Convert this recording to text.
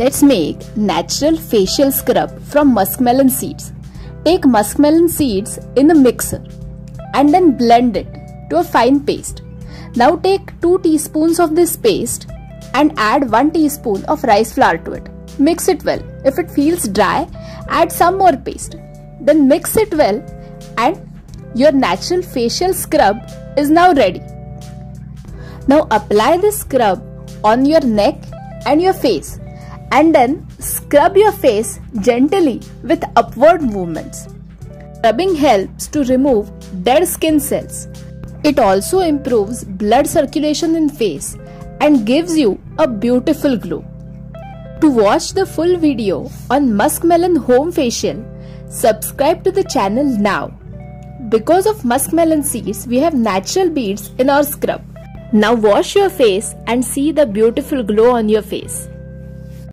Let's make natural facial scrub from muskmelon seeds. Take muskmelon seeds in the mixer and then blend it to a fine paste. Now take 2 teaspoons of this paste and add 1 teaspoon of rice flour to it. Mix it well. If it feels dry, add some more paste. Then mix it well and your natural facial scrub is now ready. Now apply this scrub on your neck and your face and then scrub your face gently with upward movements. Rubbing helps to remove dead skin cells. It also improves blood circulation in face and gives you a beautiful glow. To watch the full video on Muskmelon Home Facial, subscribe to the channel now. Because of muskmelon seeds, we have natural beads in our scrub. Now wash your face and see the beautiful glow on your face.